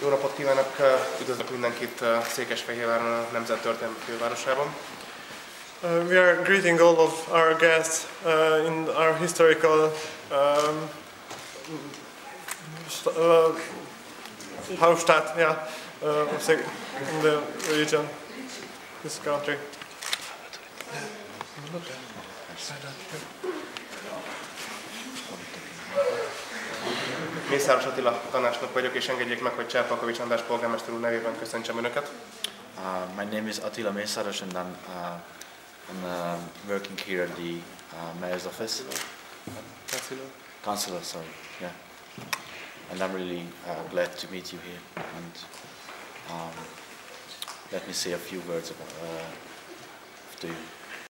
Jó napot kívánok, üdvözlök mindenkit Székesfehérváron, a Nemzet Történelmi Fővárosában. Uh, we are greeting all of our guests uh, in our historical um, uh, Hauptstadt, yeah, uh, in the region, this country. Mészáros Attila tanácsnok vagyok, és engedjék meg, hogy Cserpalkovics András polgármester úr nevében köszöntsem Önöket. Uh, my name is Attila Mészáros and I'm, uh, I'm uh, working here at the uh, mayor's office. Councillor, sorry, yeah. And I'm really uh, glad to meet you here. And um, let me say a few words about, uh, to you.